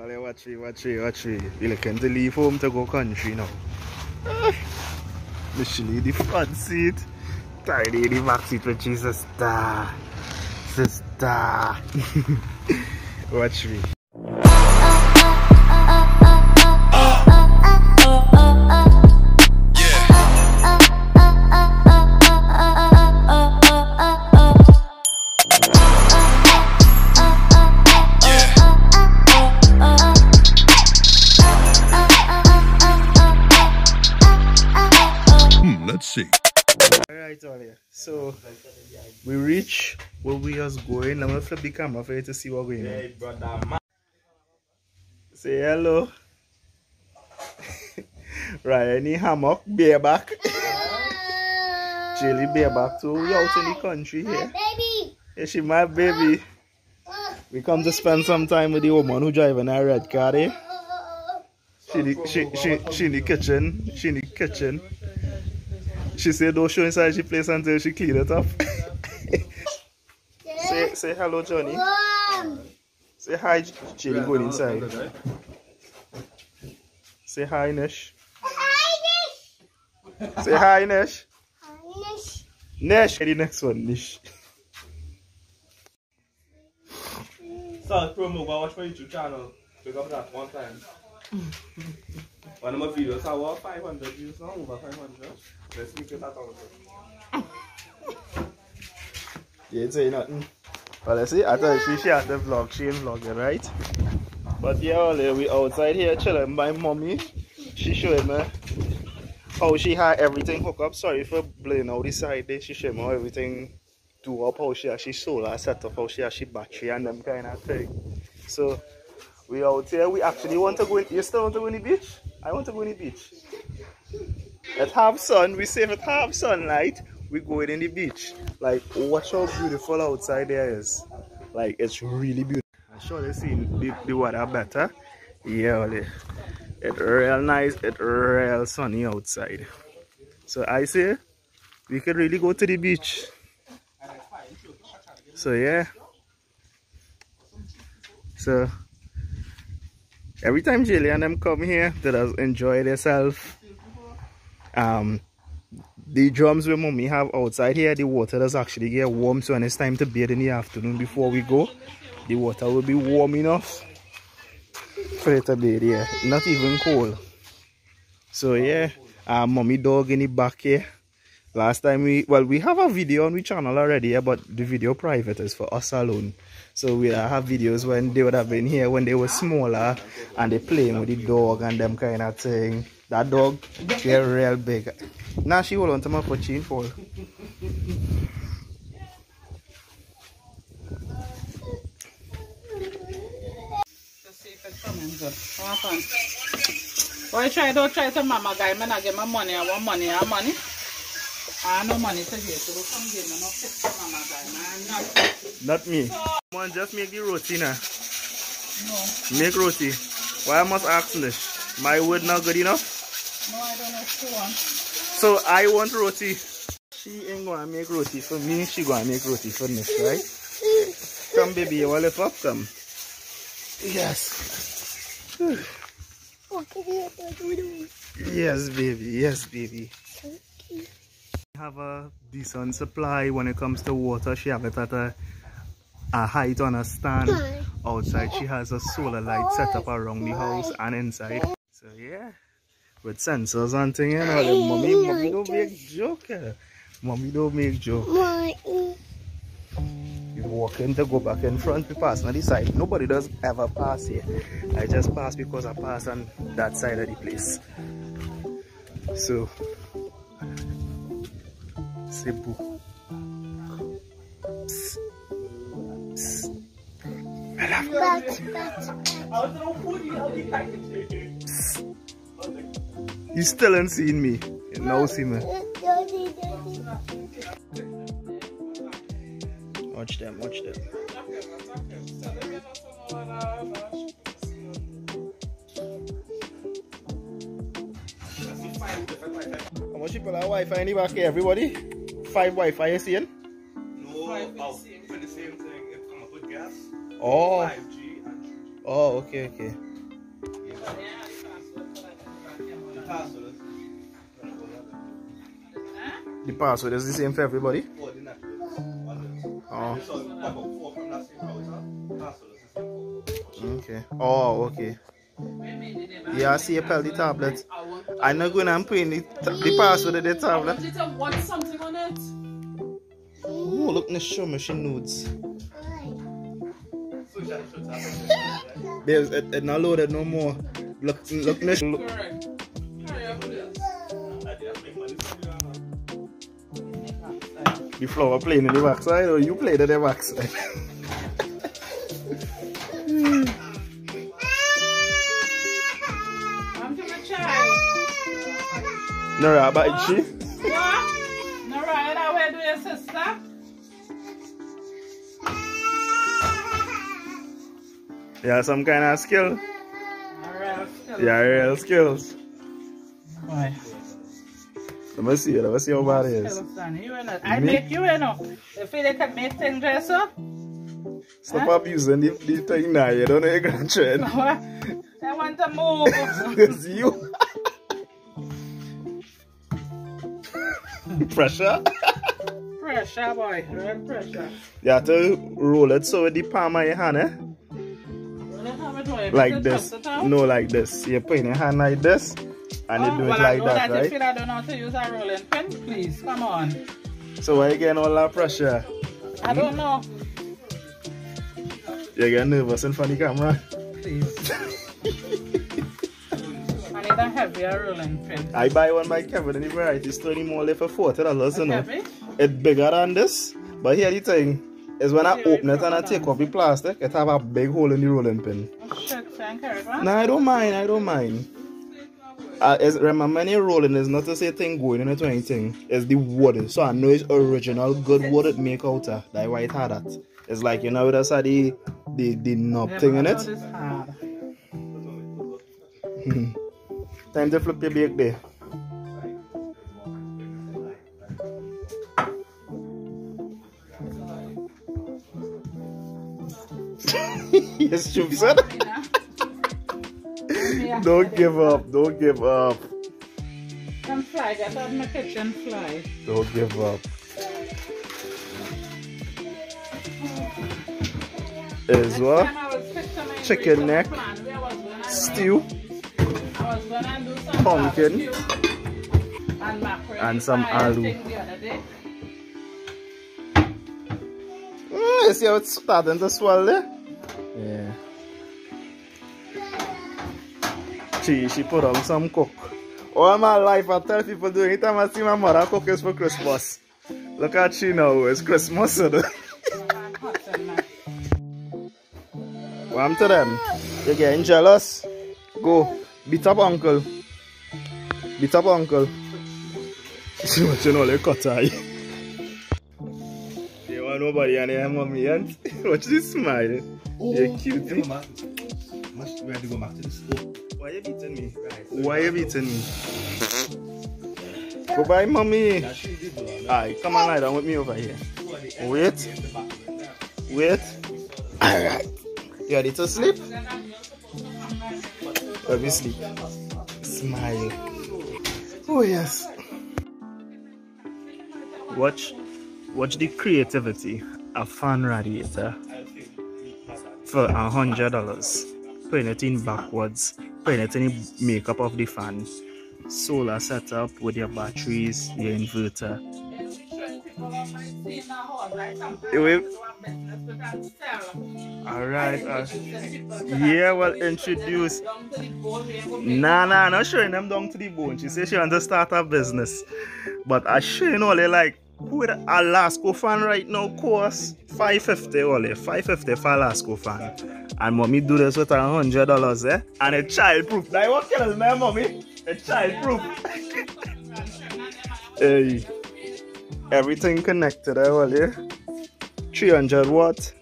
Allez, watch me, watch me, watch me. We looking to leave home to go country now. Literally the front seat. Tidy the back seat with Jesus star. Sister. watch me. Let's see. Alright, Ollie. So we reach where we was going. I'm gonna flip the camera for you to see what we're going. Hey, brother, man. Say hello. right, any hammock, bareback. Jelly bareback too. We out in the country here. baby. Yeah, she my baby. We come to spend some time with the woman who driving a red car there. She, the- she, she, she in the kitchen. She in the kitchen. She said don't show inside she place until she clean it up. say, say hello, Johnny. Mom. Say hi, Jelly going inside. Say hi, Nesh. Hi, Nesh. Say hi, Nesh. Highness. Nesh. The next one, Nish. So, promo, go watch my YouTube channel. Pick up that one time. One of my videos, I want 500 views now, over 500. Let's make it a thousand. You ain't say nothing. But let's see, I thought she shot the vlog, she ain't vlogging, right? But yeah, we outside here chilling by mommy. She showing me how she had everything hooked up. Sorry for blowing out the side there. She showing me how everything do up, how she has she solar set up, how she has she battery and them kind of thing. So, we out here, we actually want to go in, you still want to go in the beach? I want to go in the beach. At half sun, we say at half sunlight, we go in the beach. Like, watch how beautiful outside there is. Like, it's really beautiful. I sure they see the, the weather better. Yeah, well, it, it real nice, it real sunny outside. So I say, we could really go to the beach. So yeah. So, every time Jillian and them come here, they just enjoy themselves. Um, the drums we mommy have outside here, the water does actually get warm. So when it's time to bathe in the afternoon before we go, the water will be warm enough for it to bathe here. Not even cold. So yeah, mommy dog in the back here. Last time we, well, we have a video on we channel already, yeah, but the video private is for us alone. So we uh, have videos when they would have been here when they were smaller and they playing with the dog and them kind of thing. That dog, they're real big. Now she hold on to my foot, she ain't fall. Why try don't try to mama guy, man, I get my money, I want money, I want money. I no money to give, so don't come give me no tip to mama guy, man. Not, Not me. Come on, just make the roti now. no, Make roti. Eh? Why I must ask this? My word not good enough? no, I don't know if you want. So I want roti. Eh? She ain't gonna make roti eh? for me, she gonna make roti for Nish, right? Come baby, you wanna lift up? Come. Yes. Yes, baby. Yes, baby. Have a decent supply when it comes to water. She have it at a, a height on a stand. Outside, she has a solar light set up around the house and inside. So yeah, with sensors and thing, you know, mommy, mommy don't make joke. Mommy don't make joke. You walk in to go back in front, we pass on this side. Nobody does ever pass here. I just pass because I pass on that side of the place. So, love. You still ain't seen me. You now see me. Watch them, watch them. How much people have Wi-Fi in the back here, everybody? Five Wi-Fi you seeing? No, oh, for the same thing, it come up with gas. Oh, 5G and 3G. Oh, okay, okay. The password is- The password is the same for everybody? Four the networks. One Oh, is- So, pop up four from that same browser. Password is the same. okay. Oh, okay. Yeah, I see a pal the tablet. I'm not going to put the, the password of the tablet. Did you want something on it? Oh, look, let's show me she nudes. So, that should have- There's it, it not loaded no more. Look, look, look. Correct. Hurry up, please. I did have make money from you, The flower playing in the backside or you played at the backside? no, but she. What? Narayana, where do your sister? Yeah, some kind of skill. Alright, Yeah, real skills. Boy. Let me see, let me see how bad it is. I make you, you know. You feel they can make things dress up? Stop abusing the, the thing now, you don't know you're gonna trend. I want to move. It's you. Pressure. pressure, boy. Real pressure. You have to roll it so with the palm of your hand, eh? Well, that's how we do it. Like this. twist it out. No, like this. You put in your hand like this, and you Oh, do well, it like that, You right? feel I don't know how to use a rolling pin. Please, come on. So why you getting all that pressure? I don't know. You get nervous in front of the camera? Please. A rolling pin. I buy one by Kevin in the variety store anymore for forty dollars, you know. It's bigger than this, but here the thing is when I Yeah, open it and I take off the plastic, it have a big hole in the rolling pin. Oh, shit, thank you, man. No, I don't mind, I don't mind. Uh, it's, remember, when you're rolling, is not to say thing going in it or anything. It's the wood. So I know it's original good wood it make out of. That's why it had that. It's like, you know, that's how the, the, the knob Yeah, thing in it. know this hard. Time to flip your bake there. yes, you've said. Don't give up. Don't give up. Come fly, get out my kitchen, fly. Don't give up. Is what? Time I was fixing my Chicken neck. plan, where was when I Stew. Pumpkin. and And some aloo. thing the other day. Mm, you see how it's starting to swell there? Yeah. She she put on some cook. All my life I tell people do anytime I see my mother cook is for Christmas. Look at she now, it's Christmas. You know? I'm hot and nice. What to them? You getting jealous? Go. Beat up uncle. Beat up uncle. See what you know, they cut eye. You want nobody and your mommy and watch this smile. Oh, You're cute. Hey, Mama. Must we have to go back to the school. Why you beating me? Why you beating me? Goodbye, mommy. Now, she did do that. Alright, come on lie down with me over here. Two at the end, Wait. three at the back. Wait. Alright. You ready to sleep? Sleep. Smile. Oh yes. Watch watch the creativity of fan radiator for a hundred dollars. Putting it in backwards, putting it in the makeup of the fan. Solar setup with your batteries, your inverter. It will- Alright, uh, yeah, well introduce. Nah, nah, not showing them down to the bone. She said she want to start a business. But I sure know they like with a Lasco fan right now cost 550 only. 550 for Lasco fan. And mommy do this with a hundred dollars, eh? And a child proof. That what kills me, mommy. A child proof. hey. Everything connected, eh, well, yeah? 300 watt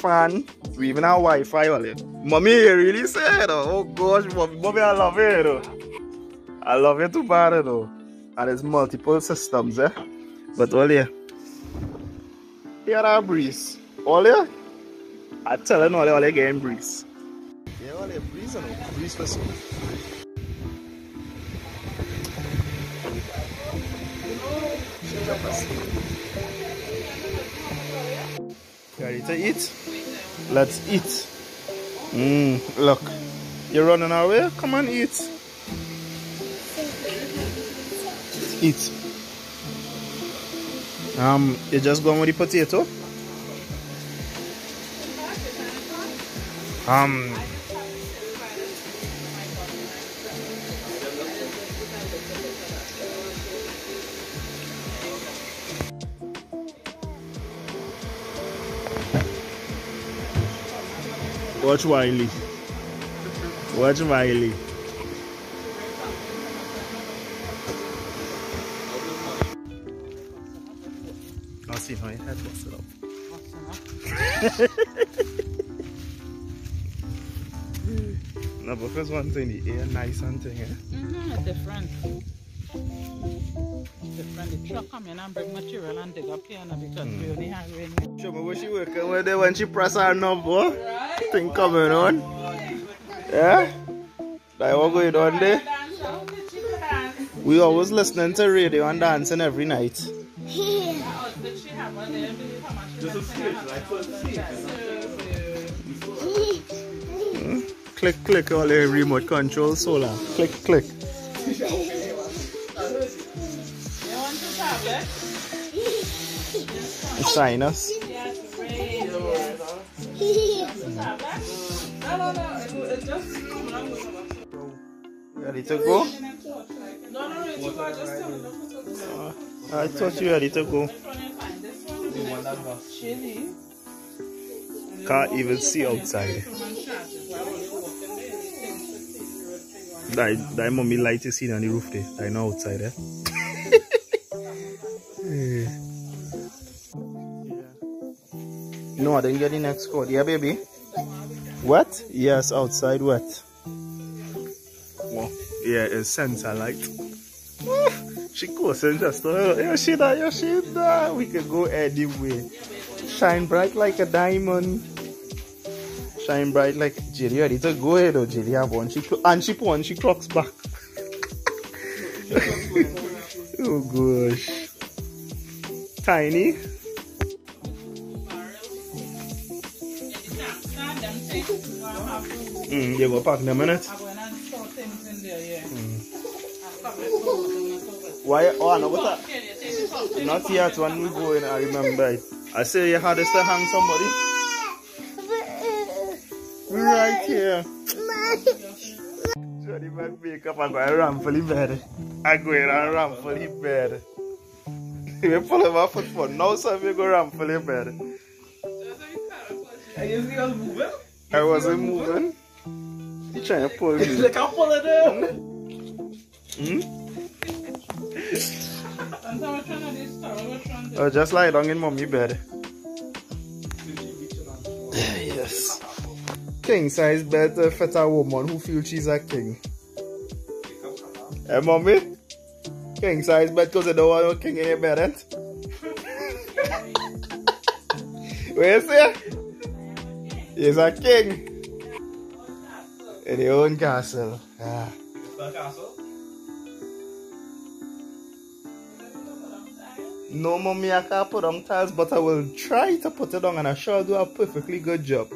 fan. We even have Wi-Fi on it. Mommy, really said, oh gosh, mommy, mommy, I love it. Though. I love it too bad, though. And it's multiple systems, eh? But all here are breeze. All I tell you, all all getting breeze. Yeah, olha, brisa não. Brisa pessoal. You ready to eat? Let's eat. Mmm, look. You're running away? Come on, eat. Eat. Um, you just going with the potato? Um, Watch Wiley. Watch Wiley. I'll see how your head busted up. No, but first one thing, the air nice and thing, eh? Mm-hmm, different. Different. The truck come in and bring material and dig up here now because we only have rain. Show me what she working with there when she press her number. Thing coming on. Yeah? That what going on there? We always listening to radio and dancing every night. Like. Click, click, all the remote control solar. Click, click. Sinus. Ready to go? I thought you ready to go. Can't even see outside. That, that mommy light is seen on the roof there. I know outside eh? there. No, I didn't get the next code. Yeah, baby? What? Yes, outside what? Well, yeah, it's sensor light. she goes in store. uh, yeah, she that, yeah, she that. We can go anywhere. Shine bright like a diamond. Shine bright like Jilly ready to go ahead or Jilly have one. She and she put one, she clocks back. oh gosh. Tiny. Mm, you go pack them in it. Why? Oh, no, what that? Not yet when we go in, I remember it. I say you had us to hang somebody. We right here. Johnny make makeup and go and run for the bed. I go in and run for the bed. We pull him off foot for now, so we go run for the bed. And you see us moving? I wasn't moving. He trying to pull me. Like I'm pulling it. Hmm? Oh, just lie down in mommy bed. yes. King size bed to fit a woman who feels she's a king. Hey, mommy? King size bed because you don't want no king in your bed, ain't? what you say? He's a king. In your own castle. Ah. Castle? No, mommy, I can't put on tiles, but I will try to put it on and I shall do a perfectly good job.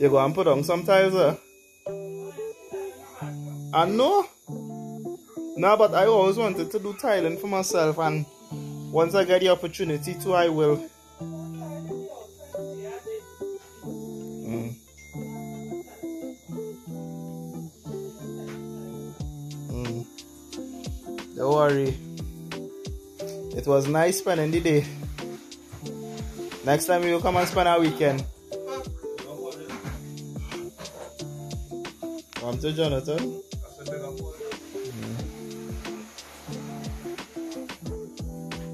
You go and put on some tiles, uh? I know. No, but I always wanted to do tiling for myself, and once I get the opportunity to, I will. Don't worry. It was nice spending the day. Next time you come and spend our weekend. Come to Jonathan.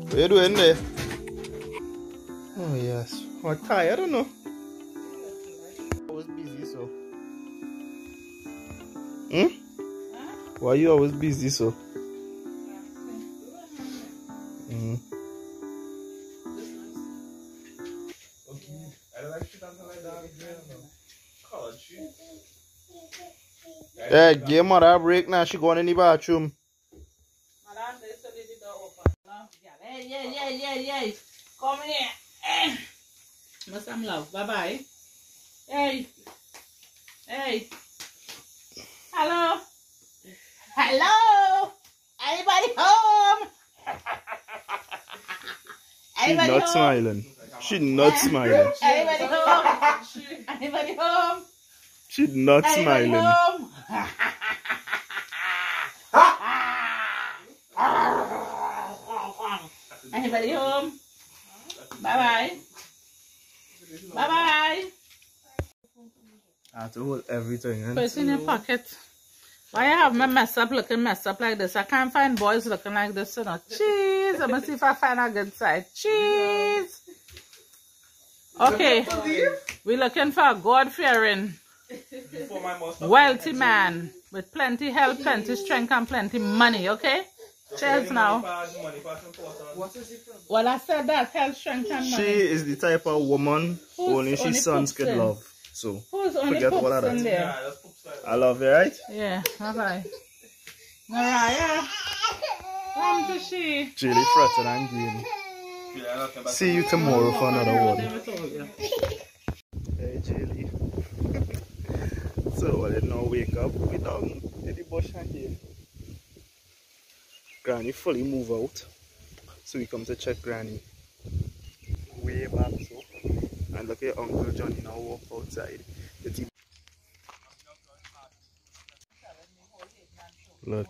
What you doing there? Oh yes. I'm tired, I don't know. I was busy so. Hmm? Why are you always busy so? Mm. like shit like that. Yeah. Hey, give mother a break now. She going in the bathroom. Madam, they said they did the open. No, yeah, yeah, yeah, yeah, yeah, yeah. Come here. Eh. Must some love. Bye bye. Hey. Hey. Hello. Hello. Anybody home? She Anybody not home? smiling. She not smiling. Anybody home? Anybody home? She not Anybody smiling. home? Anybody home? Bye bye. Bye bye. I have to hold everything. Put it in your pocket. Why I have me mess up looking mess up like this? I can't find boys looking like this, you know. Cheese. I'm gonna see if I find a good side. Cheese. Okay. We're looking for a God fearing, Before my mouth stop wealthy man with plenty health, plenty strength, and plenty money, okay? Cheers now. Money fast important. What is it? Well, I said that health, strength, and money. She is the type of woman Who's only she sons could love. So Who's only forget all of cooks in there? Yeah, that's poop style. I love you, right? Yeah, okay. Mariah, come to she. Julie fretted and green. Yeah, See you tomorrow for another one. never told you. Hey, Julie. so, I did not wake up. We down in the bush again. Granny fully move out. So we come to check Granny. Way back so. And look at Uncle Johnny now walk outside. The tea- Look.